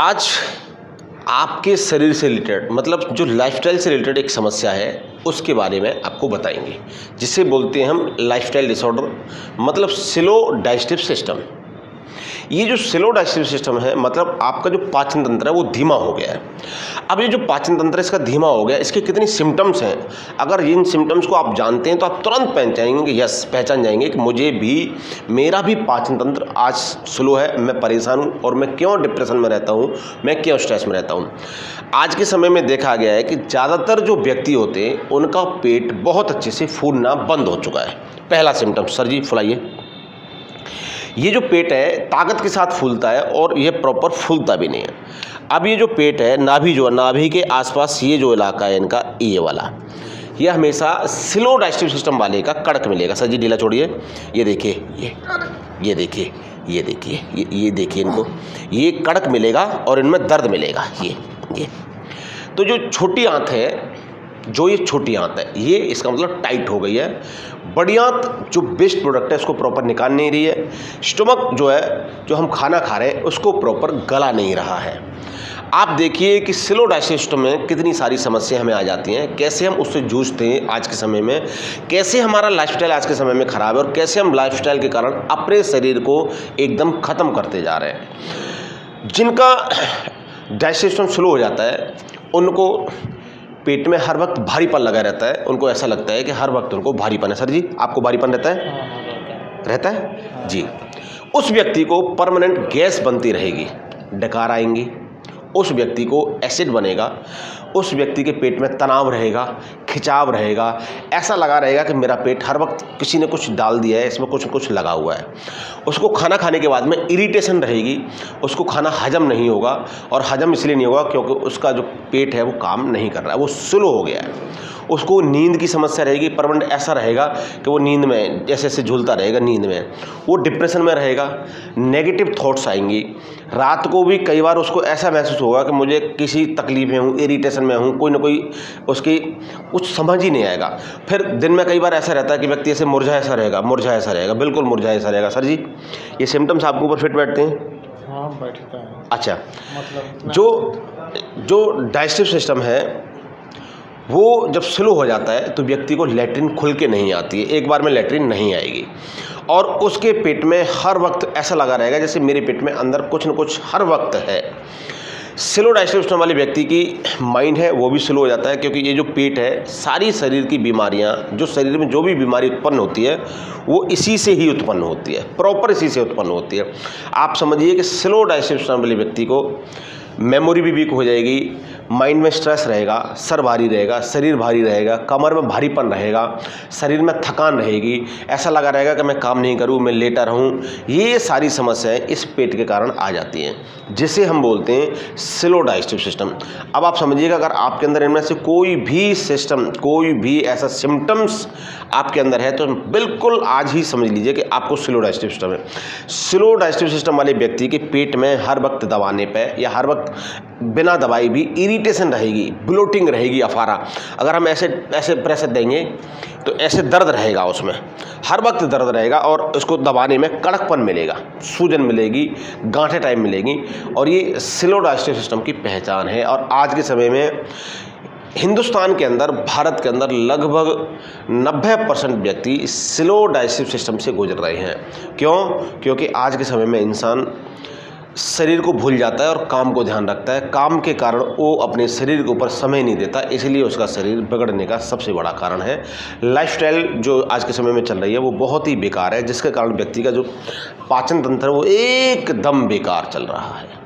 आज आपके शरीर से रिलेटेड मतलब जो लाइफस्टाइल से रिलेटेड एक समस्या है, उसके बारे में आपको बताएँगे, जिसे बोलते हैं हम लाइफस्टाइल डिसऑर्डर मतलब स्लो डाइजेस्टिव सिस्टम ये जो स्लो डाइजेस्टिव सिस्टम है मतलब आपका जो पाचन तंत्र है, वो धीमा हो गया है। अब ये जो पाचन तंत्र है, इसका धीमा हो गया इसके कितनी सिम्टम्स हैं? अगर इन सिम्टम्स को आप जानते हैं तो आप तुरंत पहचानेंगे कि यस पहचान जाएँगे कि मुझे भी, मेरा भी पाचन तंत्र आज स्लो है, मैं परेशान हूँ, और मैं क्यों डिप्रेशन में रहता हूँ, मैं क्यों स्ट्रेस में रहता हूँ? आज के समय में देखा गया है कि ज़्यादातर जो व्यक्ति होते हैं, उनका पेट बहुत अच्छे से फूलना बंद हो चुका है। पहला सिम्टम सर जी, फुलाइए। ये जो पेट है, ताकत के साथ फूलता है और ये प्रॉपर फूलता भी नहीं है। अब ये जो पेट है, नाभि जो नाभि के आसपास ये जो इलाका है, इनका ये वाला, ये हमेशा स्लो डाइजेस्टिव सिस्टम वाले का कड़क मिलेगा। सर जी, ढीला छोड़िए। ये देखिए, ये ये देखिए ये देखिए, ये ये देखिए इनको। ये कड़क मिलेगा और इनमें दर्द मिलेगा। ये ये। तो जो छोटी आंत है जो ये छोटी आंत है, ये इसका मतलब टाइट हो गई है। बड़ी आंत, जो बेस्ट प्रोडक्ट है उसको प्रॉपर निकाल नहीं रही है। स्टमक जो है, जो हम खाना खा रहे हैं, उसको प्रॉपर गला नहीं रहा है। आप देखिए कि स्लो डाइजेस्ट में कितनी सारी समस्याएँ हमें आ जाती हैं। कैसे हम उससे जूझते हैं आज के समय में? कैसे हमारा लाइफस्टाइल आज के समय में ख़राब है? और कैसे हम लाइफस्टाइल के कारण अपने शरीर को एकदम ख़त्म करते जा रहे हैं? जिनका डाइजेस्टम स्लो हो जाता है, उनको पेट में हर वक्त भारीपन लगा रहता है। उनको ऐसा लगता है कि हर वक्त उनको भारीपन है। सर जी, आपको भारीपन रहता है? रहता है? जी। उस व्यक्ति को परमानेंट गैस बनती रहेगी। डकार आएँगी। उस व्यक्ति को एसिड बनेगा। उस व्यक्ति के पेट में तनाव रहेगा, खिंचाव रहेगा। ऐसा लगा रहेगा कि मेरा पेट हर वक्त किसी ने कुछ डाल दिया है, इसमें कुछ कुछ लगा हुआ है। उसको खाना खाने के बाद में इरिटेशन रहेगी, उसको खाना हजम नहीं होगा और हजम इसलिए नहीं होगा क्योंकि उसका जो पेट है वो काम नहीं कर रहा है, वो स्लो हो गया है। उसको नींद की समस्या रहेगी, परमानेंट ऐसा रहेगा कि वो नींद में, जैसे जैसे झूलता रहेगा नींद में, वो डिप्रेशन में रहेगा, नेगेटिव थॉट्स आएँगी। रात को भी कई बार उसको ऐसा महसूस होगा कि मुझे किसी तकलीफ़ में हूँ, इरीटेशन में हूँ कोई ना कोई उसकी कुछ समझ ही नहीं आएगा। फिर दिन में कई बार ऐसा रहता है कि व्यक्ति ऐसे मुरझा ऐसा रहेगा मुरझा ऐसा रहेगा बिल्कुल मुरझा ऐसा रहेगा। सर जी ये सिम्टम्स आपके ऊपर फिट बैठते हैं? हाँ बैठता है। अच्छा मतलब जो जो डाइजेस्टिव सिस्टम है वो जब स्लो हो जाता है तो व्यक्ति को लेटरिन खुल के नहीं आती है। एक बार में लेटरिन नहीं आएगी। और उसके पेट में हर वक्त ऐसा लगा रहेगा जैसे मेरे पेट में अंदर कुछ न कुछ हर वक्त है। स्लो डाइजेशन वाले व्यक्ति की माइंड है, वो भी स्लो हो जाता है क्योंकि ये जो पेट है, सारी शरीर की बीमारियाँ, जो शरीर में जो भी बीमारी उत्पन्न होती है, वो इसी से ही उत्पन्न होती है प्रॉपर इसी से उत्पन्न होती है। आप समझिए कि स्लो डाइजेशन वाले व्यक्ति को मेमोरी भी वीक हो जाएगी, माइंड में स्ट्रेस रहेगा, सर भारी रहेगा, शरीर भारी रहेगा, कमर में भारीपन रहेगा, शरीर में थकान रहेगी, ऐसा लगा रहेगा कि मैं काम नहीं करूँ, मैं लेटा रहूँ, ये सारी समस्याएँ इस पेट के कारण आ जाती हैं, जिसे हम बोलते हैं स्लो डाइजेस्टिव सिस्टम अब आप समझिएगा, अगर आपके अंदर इनमें से कोई भी सिस्टम कोई भी ऐसा सिम्टम्स आपके अंदर है तो बिल्कुल आज ही समझ लीजिए कि आपको स्लो डाइजेस्टिव सिस्टम है। स्लो डाइजेस्टिव सिस्टम वाले व्यक्ति के पेट में हर वक्त दबाने पर या हर वक्त बिना दवाई भी इरिटेशन रहेगी, ब्लोटिंग रहेगी अफारा। अगर हम ऐसे ऐसे प्रेशर देंगे तो ऐसे दर्द रहेगा उसमें। हर वक्त दर्द रहेगा और उसको दबाने में कड़कपन मिलेगा, सूजन मिलेगी, गांठे टाइप मिलेगी। और ये स्लो डाइजेस्टिव सिस्टम की पहचान है और आज के समय में हिंदुस्तान के अंदर, भारत के अंदर लगभग 90 परसेंट व्यक्ति स्लो डाइजेस्टिव सिस्टम से गुजर रहे हैं। क्यों? क्योंकि आज के समय में इंसान शरीर को भूल जाता है और काम को ध्यान रखता है। काम के कारण वो अपने शरीर के ऊपर समय नहीं देता, इसलिए उसका शरीर बिगड़ने का सबसे बड़ा कारण है। लाइफस्टाइल जो आज के समय में चल रही है, वो बहुत ही बेकार है, जिसके कारण व्यक्ति का जो पाचन तंत्र है, वो एकदम बेकार चल रहा है।